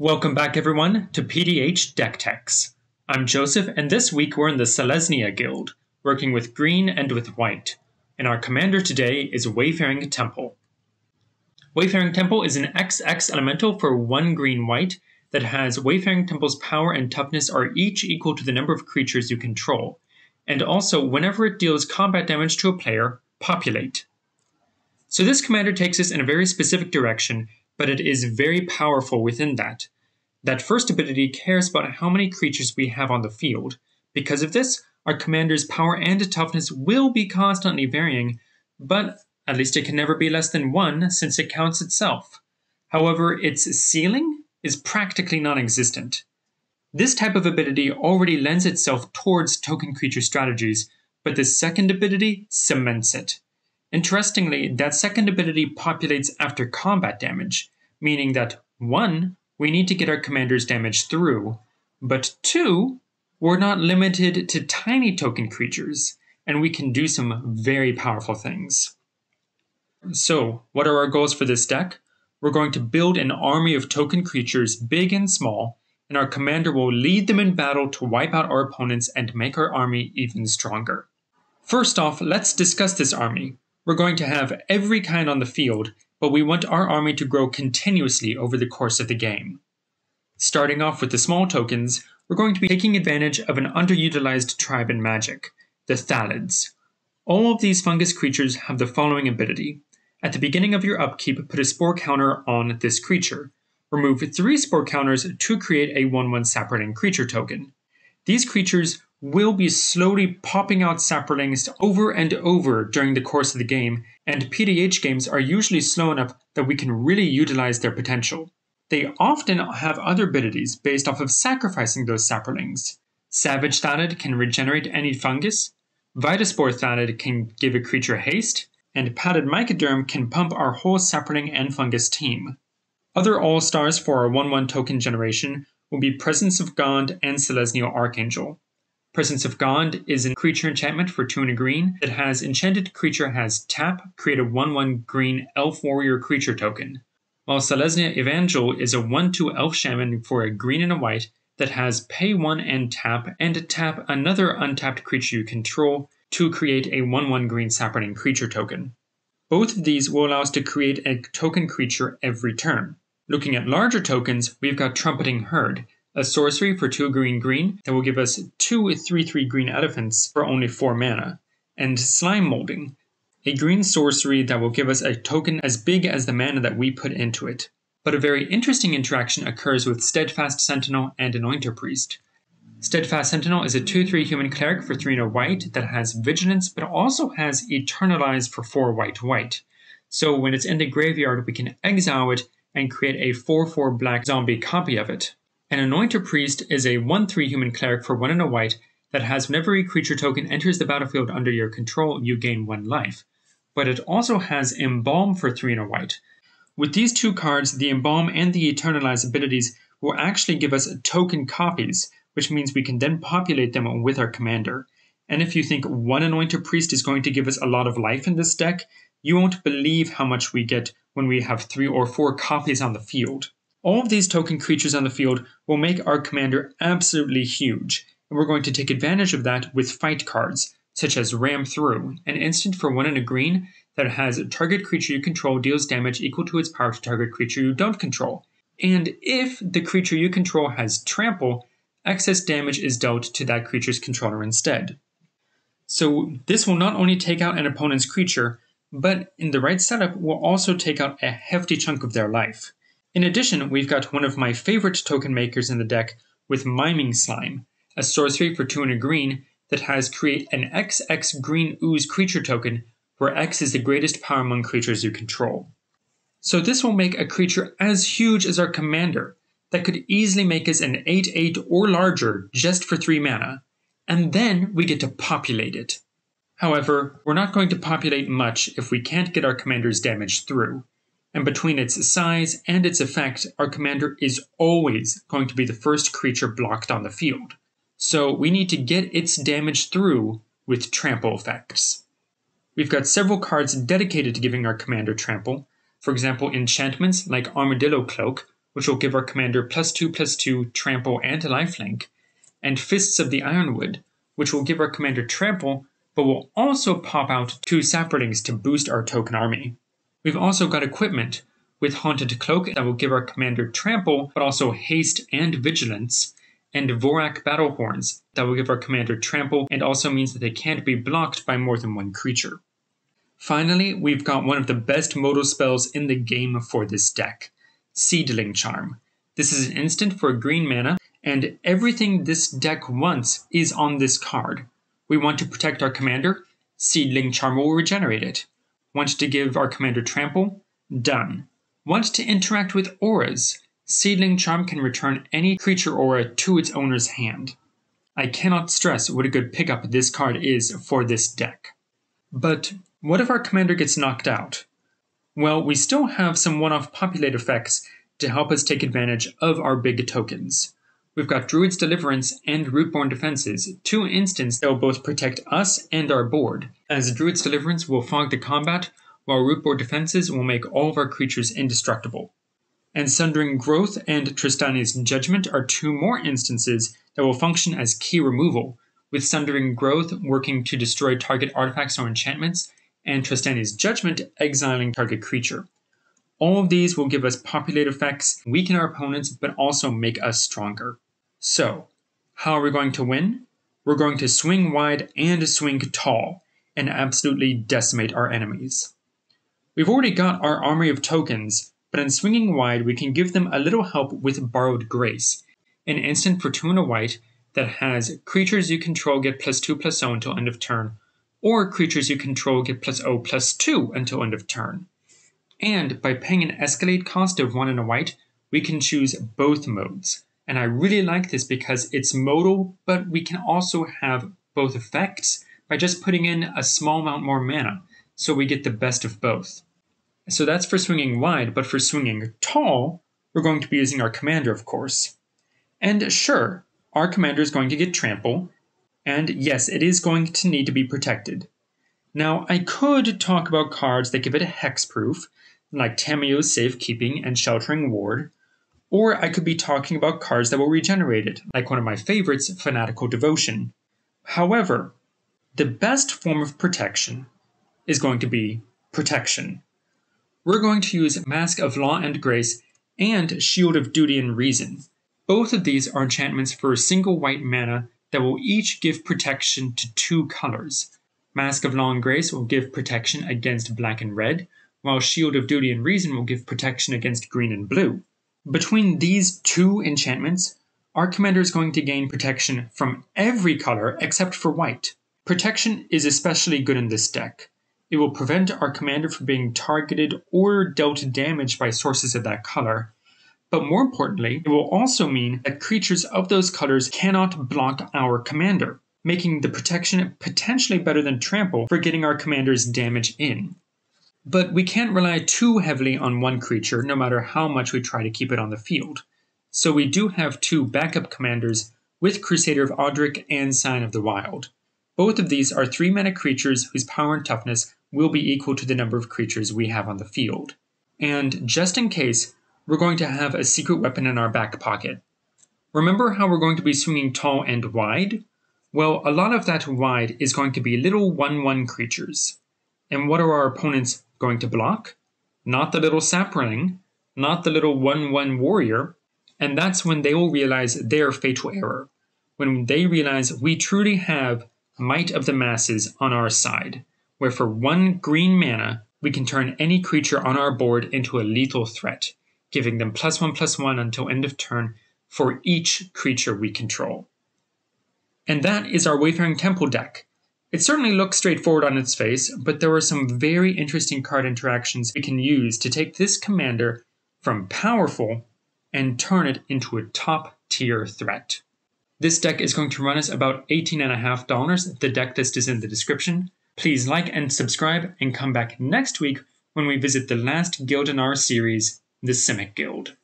Welcome back everyone to PDH Deck Techs. I'm Joseph and this week we're in the Selesnya Guild, working with green and with white. And our commander today is Wayfaring Temple. Wayfaring Temple is an XX elemental for one green white that has Wayfaring Temple's power and toughness are each equal to the number of creatures you control. And also, whenever it deals combat damage to a player, populate. So this commander takes us in a very specific direction but it is very powerful within that. That first ability cares about how many creatures we have on the field. Because of this, our commander's power and toughness will be constantly varying, but at least it can never be less than 1 since it counts itself. However, its ceiling is practically non existent. This type of ability already lends itself towards token creature strategies, but the second ability cements it. Interestingly, that second ability populates after combat damage, meaning that 1. We need to get our commander's damage through, but 2. We're not limited to tiny token creatures, and we can do some very powerful things. So, what are our goals for this deck? We're going to build an army of token creatures, big and small, and our commander will lead them in battle to wipe out our opponents and make our army even stronger. First off, let's discuss this army. We're going to have every kind on the field, but we want our army to grow continuously over the course of the game. Starting off with the small tokens, we're going to be taking advantage of an underutilized tribe in Magic, the Thalids. All of these fungus creatures have the following ability. At the beginning of your upkeep, put a spore counter on this creature. Remove three spore counters to create a 1 1 Saproling creature token. These creatures will be slowly popping out saplings over and over during the course of the game, and PDH games are usually slow enough that we can really utilize their potential. They often have other abilities based off of sacrificing those saplings. Savage Thalid can regenerate any fungus, Vitaspore Thalid can give a creature haste, and Pallid Mycoderm can pump our whole sapling and fungus team. Other all stars for our 1 1 token generation will be Presence of Gond and Selesnya Evangel. Presence of Gond is a creature enchantment for 2 and a green that has enchanted creature has tap, create a 1 1 green elf warrior creature token. While Selesnya Evangel is a 1 2 elf shaman for a green and a white that has pay 1 and tap, and tap another untapped creature you control to create a 1 1 green sapling creature token. Both of these will allow us to create a token creature every turn. Looking at larger tokens, we've got Trumpeting Herd, a sorcery for 2 green green that will give us 2 3 3 green elephants for only 4 mana, and Slime Molding, a green sorcery that will give us a token as big as the mana that we put into it. But a very interesting interaction occurs with Steadfast Sentinel and Anointer Priest. Steadfast Sentinel is a 2 3 human cleric for 3 and white that has Vigilance but also has Eternalize for 4 white white. So when it's in the graveyard, we can exile it and create a 4 4 black zombie copy of it. An Anointer Priest is a 1 3 human cleric for 1 and a white that has whenever a creature token enters the battlefield under your control, you gain 1 life. But it also has Embalm for 3 and a white. With these two cards, the Embalm and the Eternalize abilities will actually give us token copies, which means we can then populate them with our commander. And if you think one Anointer Priest is going to give us a lot of life in this deck, you won't believe how much we get when we have three or four copies on the field. All of these token creatures on the field will make our commander absolutely huge, and we're going to take advantage of that with fight cards, such as Ram Through, an instant for one in a green that has a target creature you control deals damage equal to its power to target creature you don't control. And if the creature you control has trample, excess damage is dealt to that creature's controller instead. So this will not only take out an opponent's creature, but in the right setup will also take out a hefty chunk of their life. In addition, we've got one of my favorite token makers in the deck with Miming Slime, a sorcery for 2 and a green that has create an XX green ooze creature token where X is the greatest power among creatures you control. So this will make a creature as huge as our commander that could easily make us an 8-8 or larger just for 3 mana, and then we get to populate it. However, we're not going to populate much if we can't get our commander's damage through, and between its size and its effect, our commander is always going to be the first creature blocked on the field. So we need to get its damage through with trample effects. We've got several cards dedicated to giving our commander trample. For example, enchantments like Armadillo Cloak, which will give our commander plus 2 plus 2 trample and a lifelink, and Fists of the Ironwood, which will give our commander trample but will also pop out two saplings to boost our token army. We've also got equipment with Haunted Cloak that will give our commander trample but also haste and vigilance, and Vorrac Battlehorns that will give our commander trample and also means that they can't be blocked by more than one creature. Finally, we've got one of the best modal spells in the game for this deck Seedling Charm. This is an instant for green mana, and everything this deck wants is on this card. We want to protect our commander, Seedling Charm will regenerate it. Want to give our commander trample? Done. Want to interact with auras? Seedling Charm can return any creature aura to its owner's hand. I cannot stress what a good pickup this card is for this deck. But what if our commander gets knocked out? Well, we still have some one off populate effects to help us take advantage of our big tokens. We've got Druid's Deliverance and Rootborn Defenses, two instants that will both protect us and our board, as Druid's Deliverance will fog the combat, while Rootborn Defenses will make all of our creatures indestructible. And Sundering Growth and Trostani's Judgment are two more instances that will function as key removal, with Sundering Growth working to destroy target artifacts or enchantments, and Trostani's Judgment exiling target creature. All of these will give us populate effects, weaken our opponents, but also make us stronger. So, how are we going to win? We're going to swing wide and swing tall, and absolutely decimate our enemies. We've already got our army of tokens, but in swinging wide, we can give them a little help with Borrowed Grace, an instant for two and a white that has creatures you control get plus 2 plus 0 until end of turn, or creatures you control get 0 plus 2 until end of turn. And by paying an escalate cost of 1 and a white, we can choose both modes. And I really like this because it's modal, but we can also have both effects by just putting in a small amount more mana, so we get the best of both. So that's for swinging wide, but for swinging tall, we're going to be using our commander, of course. And sure, our commander is going to get trample, and yes, it is going to need to be protected. Now, I could talk about cards that give it a hexproof, like Tamiyo's Safekeeping and Sheltering Ward, or I could be talking about cards that will regenerate it, like one of my favorites, Fanatical Devotion. However, the best form of protection is going to be protection. We're going to use Mask of Law and Grace and Shield of Duty and Reason. Both of these are enchantments for a single white mana that will each give protection to two colors. Mask of Law and Grace will give protection against black and red, while Shield of Duty and Reason will give protection against green and blue. Between these two enchantments, our commander is going to gain protection from every color except for white. Protection is especially good in this deck. It will prevent our commander from being targeted or dealt damage by sources of that color, but more importantly, it will also mean that creatures of those colors cannot block our commander, making the protection potentially better than trample for getting our commander's damage in. But we can't rely too heavily on one creature, no matter how much we try to keep it on the field. So we do have two backup commanders with Crusader of Odric and Scion of the Wild. Both of these are 3 mana creatures whose power and toughness will be equal to the number of creatures we have on the field. And just in case, we're going to have a secret weapon in our back pocket. Remember how we're going to be swinging tall and wide? Well, a lot of that wide is going to be little 1 1 creatures. And what are our opponents going to block? Not the little sapling, not the little 1 1 warrior. And that's when they will realize their fatal error. When they realize we truly have might of the masses on our side, where for one green mana, we can turn any creature on our board into a lethal threat giving them plus one plus one until end of turn for each creature we control. And that is our Wayfaring Temple deck. It certainly looks straightforward on its face, but there are some very interesting card interactions we can use to take this commander from powerful and turn it into a top tier threat. This deck is going to run us about $18.5. The deck list is in the description. Please like and subscribe and come back next week when we visit the last guild in our series, the Simic Guild.